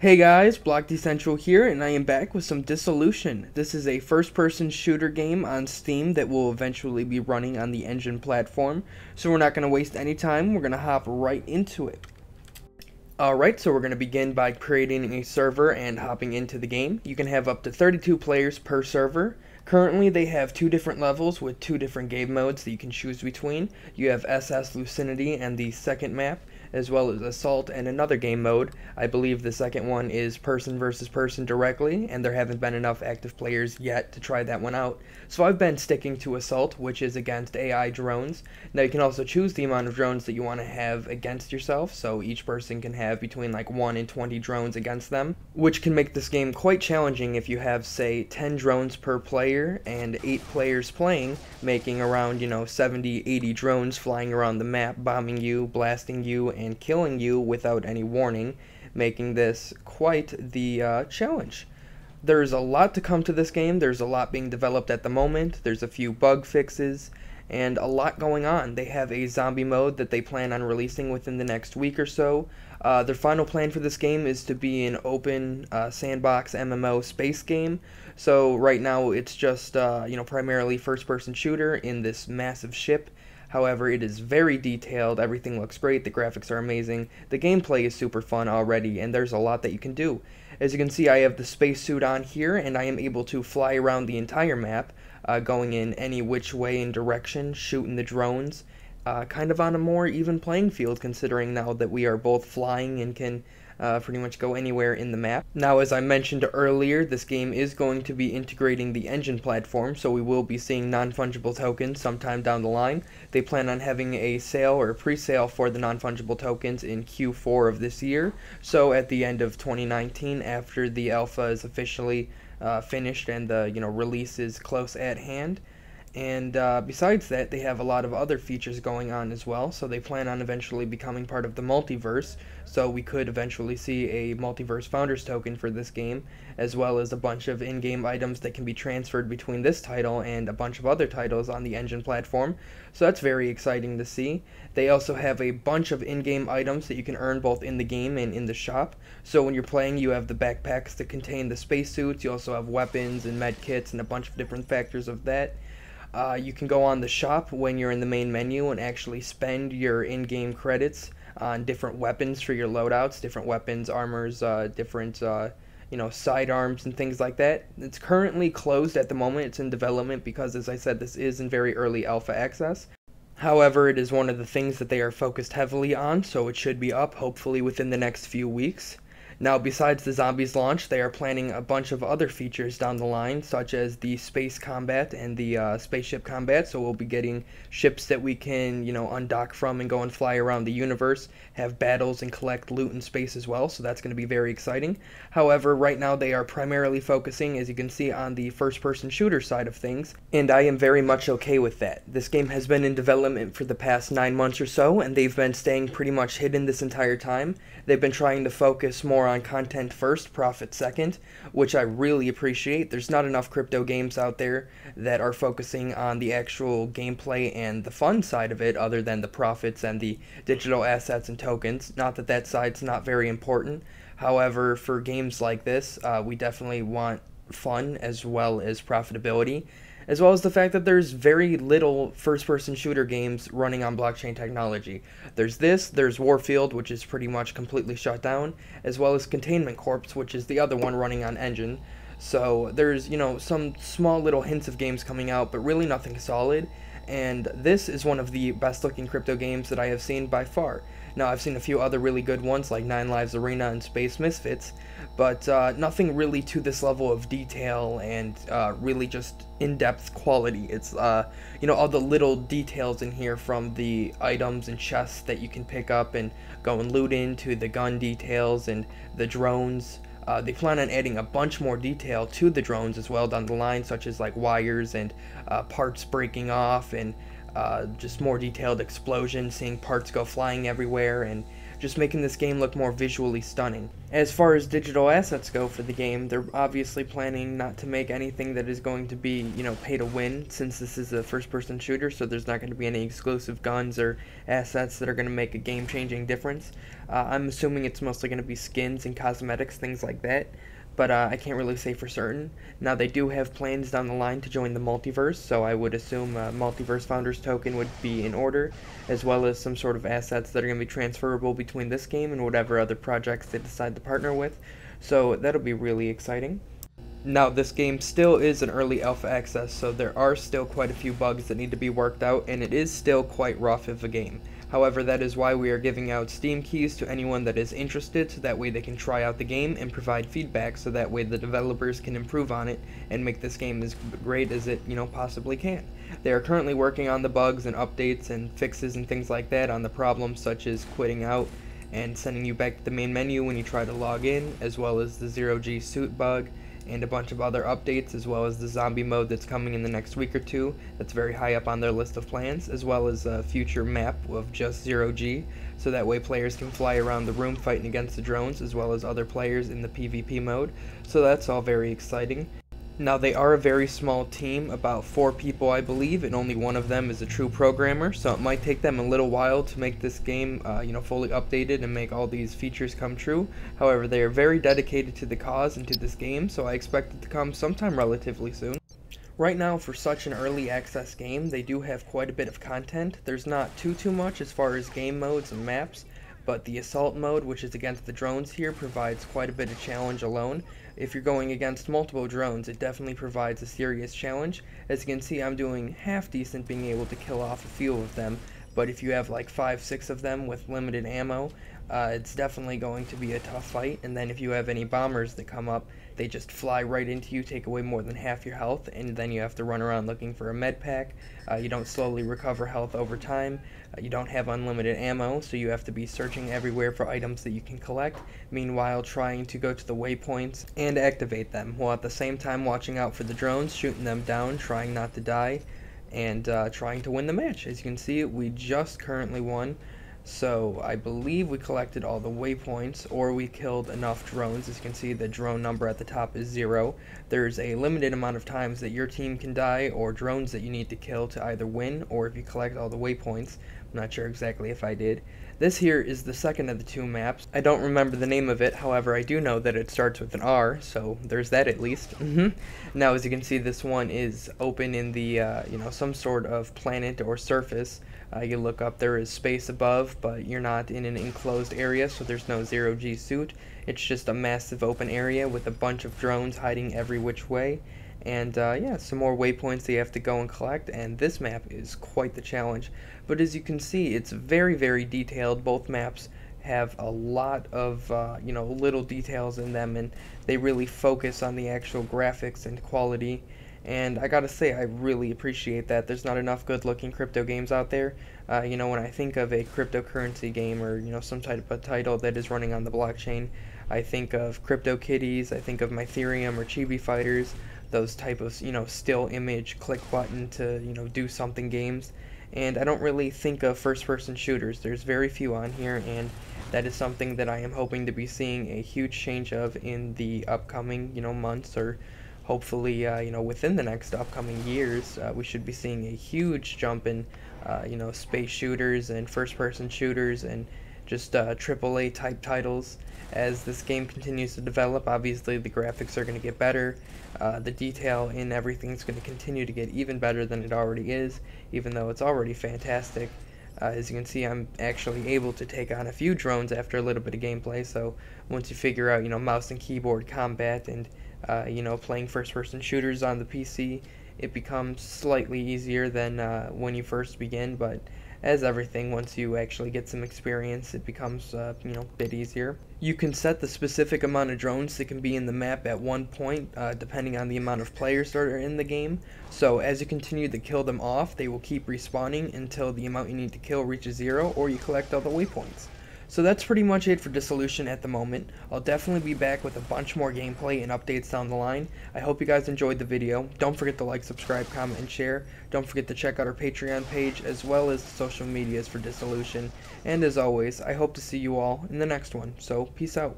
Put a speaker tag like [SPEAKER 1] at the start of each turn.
[SPEAKER 1] Hey guys, Block Decentral here, and I am back with some Dissolution. This is a first-person shooter game on Steam that will eventually be running on the Enjin platform, so we're not going to waste any time, we're going to hop right into it. Alright, so we're going to begin by creating a server and hopping into the game. You can have up to 32 players per server. Currently, they have two different levels with two different game modes that you can choose between. You have SS Lucidity and the second map, as well as Assault and another game mode. I believe the second one is person versus person directly, and there haven't been enough active players yet to try that one out. So I've been sticking to Assault, which is against AI drones. Now you can also choose the amount of drones that you want to have against yourself, so each person can have between like 1 and 20 drones against them, which can make this game quite challenging if you have, say, 10 drones per player and 8 players playing, making around, you know, 70, 80 drones flying around the map, bombing you, blasting you, and killing you without any warning, making this quite the uh, challenge. There's a lot to come to this game, there's a lot being developed at the moment, there's a few bug fixes, and a lot going on. They have a zombie mode that they plan on releasing within the next week or so. Uh, their final plan for this game is to be an open uh, sandbox MMO space game. So right now it's just uh, you know primarily first-person shooter in this massive ship However, it is very detailed, everything looks great, the graphics are amazing, the gameplay is super fun already, and there's a lot that you can do. As you can see, I have the spacesuit on here, and I am able to fly around the entire map, uh, going in any which way and direction, shooting the drones, uh, kind of on a more even playing field considering now that we are both flying and can uh, pretty much go anywhere in the map. Now, as I mentioned earlier, this game is going to be integrating the Enjin platform, so we will be seeing non-fungible tokens sometime down the line. They plan on having a sale or pre-sale for the non-fungible tokens in Q4 of this year, so at the end of 2019, after the alpha is officially uh, finished and the you know release is close at hand, and uh, besides that, they have a lot of other features going on as well. So they plan on eventually becoming part of the multiverse. So we could eventually see a multiverse founders token for this game, as well as a bunch of in game items that can be transferred between this title and a bunch of other titles on the Enjin platform. So that's very exciting to see. They also have a bunch of in game items that you can earn both in the game and in the shop. So when you're playing, you have the backpacks that contain the spacesuits, you also have weapons and med kits and a bunch of different factors of that. Uh, you can go on the shop when you're in the main menu and actually spend your in-game credits on different weapons for your loadouts, different weapons, armors, uh, different uh, you know sidearms and things like that. It's currently closed at the moment. It's in development because, as I said, this is in very early alpha access. However, it is one of the things that they are focused heavily on, so it should be up hopefully within the next few weeks. Now, besides the zombies launch, they are planning a bunch of other features down the line, such as the space combat and the uh, spaceship combat. So we'll be getting ships that we can, you know, undock from and go and fly around the universe, have battles and collect loot in space as well. So that's going to be very exciting. However, right now they are primarily focusing, as you can see, on the first-person shooter side of things, and I am very much okay with that. This game has been in development for the past nine months or so, and they've been staying pretty much hidden this entire time. They've been trying to focus more more on content first, profit second, which I really appreciate. There's not enough crypto games out there that are focusing on the actual gameplay and the fun side of it, other than the profits and the digital assets and tokens. Not that that side's not very important. However, for games like this, uh, we definitely want fun as well as profitability as well as the fact that there's very little first person shooter games running on blockchain technology. There's this, there's Warfield, which is pretty much completely shut down, as well as Containment Corps, which is the other one running on Enjin. So there's, you know, some small little hints of games coming out, but really nothing solid. And this is one of the best looking crypto games that I have seen by far. Now, I've seen a few other really good ones like Nine Lives Arena and Space Misfits, but uh, nothing really to this level of detail and uh, really just in-depth quality. It's, uh, you know, all the little details in here from the items and chests that you can pick up and go and loot into, the gun details and the drones. Uh, they plan on adding a bunch more detail to the drones as well down the line, such as like wires and uh, parts breaking off and uh, just more detailed explosions, seeing parts go flying everywhere, and just making this game look more visually stunning. As far as digital assets go for the game, they're obviously planning not to make anything that is going to be, you know, pay to win since this is a first person shooter, so there's not going to be any exclusive guns or assets that are going to make a game changing difference. Uh, I'm assuming it's mostly going to be skins and cosmetics, things like that but uh, I can't really say for certain. Now, they do have plans down the line to join the multiverse, so I would assume a Multiverse Founders token would be in order, as well as some sort of assets that are going to be transferable between this game and whatever other projects they decide to partner with. So that'll be really exciting. Now, this game still is an early alpha access, so there are still quite a few bugs that need to be worked out, and it is still quite rough of a game. However, that is why we are giving out Steam keys to anyone that is interested so that way they can try out the game and provide feedback so that way the developers can improve on it and make this game as great as it, you know, possibly can. They are currently working on the bugs and updates and fixes and things like that on the problems such as quitting out and sending you back to the main menu when you try to log in, as well as the zero G suit bug and a bunch of other updates, as well as the zombie mode that's coming in the next week or two. That's very high up on their list of plans, as well as a future map of just zero G, so that way players can fly around the room fighting against the drones, as well as other players in the PvP mode. So that's all very exciting. Now they are a very small team, about four people I believe, and only one of them is a true programmer, so it might take them a little while to make this game, uh, you know, fully updated and make all these features come true. However, they are very dedicated to the cause and to this game, so I expect it to come sometime relatively soon. Right now, for such an early access game, they do have quite a bit of content. There's not too too much as far as game modes and maps, but the assault mode, which is against the drones here, provides quite a bit of challenge alone. If you're going against multiple drones, it definitely provides a serious challenge. As you can see, I'm doing half decent being able to kill off a few of them, but if you have like 5, 6 of them with limited ammo, uh, it's definitely going to be a tough fight. And then if you have any bombers that come up, they just fly right into you, take away more than half your health, and then you have to run around looking for a med pack. Uh, you don't slowly recover health over time. Uh, you don't have unlimited ammo, so you have to be searching everywhere for items that you can collect, meanwhile trying to go to the waypoints and activate them, while at the same time watching out for the drones, shooting them down, trying not to die, and uh, trying to win the match. As you can see, we just currently won. So I believe we collected all the waypoints or we killed enough drones. As you can see the drone number at the top is zero. There's a limited amount of times that your team can die or drones that you need to kill to either win or if you collect all the waypoints. Not sure exactly if I did. This here is the second of the two maps. I don't remember the name of it, however I do know that it starts with an R, so there's that at least. Mm -hmm. Now as you can see this one is open in the, uh, you know, some sort of planet or surface. Uh, you look up, there is space above, but you're not in an enclosed area, so there's no zero-G suit. It's just a massive open area with a bunch of drones hiding every which way. And uh, yeah, some more waypoints that you have to go and collect, and this map is quite the challenge. But as you can see, it's very, very detailed. Both maps have a lot of uh, you know little details in them, and they really focus on the actual graphics and quality and I gotta say, I really appreciate that. There's not enough good looking crypto games out there. Uh, you know, when I think of a cryptocurrency game or, you know, some type of title that is running on the blockchain, I think of Crypto Kitties, I think of Mytherium or Chibi Fighters, those type of, you know, still image, click button to, you know, do something games. And I don't really think of first person shooters. There's very few on here, and that is something that I am hoping to be seeing a huge change of in the upcoming, you know, months or hopefully, uh, you know, within the next upcoming years, uh, we should be seeing a huge jump in, uh, you know, space shooters and first-person shooters and just AAA uh, type titles. As this game continues to develop, obviously the graphics are going to get better. Uh, the detail in everything is going to continue to get even better than it already is, even though it's already fantastic. Uh, as you can see, I'm actually able to take on a few drones after a little bit of gameplay. So once you figure out, you know, mouse and keyboard combat and uh, you know, playing first-person shooters on the PC, it becomes slightly easier than uh, when you first begin, but as everything, once you actually get some experience, it becomes, uh, you know, a bit easier. You can set the specific amount of drones that can be in the map at one point, uh, depending on the amount of players that are in the game. So as you continue to kill them off, they will keep respawning until the amount you need to kill reaches zero, or you collect all the waypoints. So that's pretty much it for Dissolution at the moment. I'll definitely be back with a bunch more gameplay and updates down the line. I hope you guys enjoyed the video. Don't forget to like, subscribe, comment, and share. Don't forget to check out our Patreon page as well as the social medias for Dissolution. And as always, I hope to see you all in the next one. So, peace out.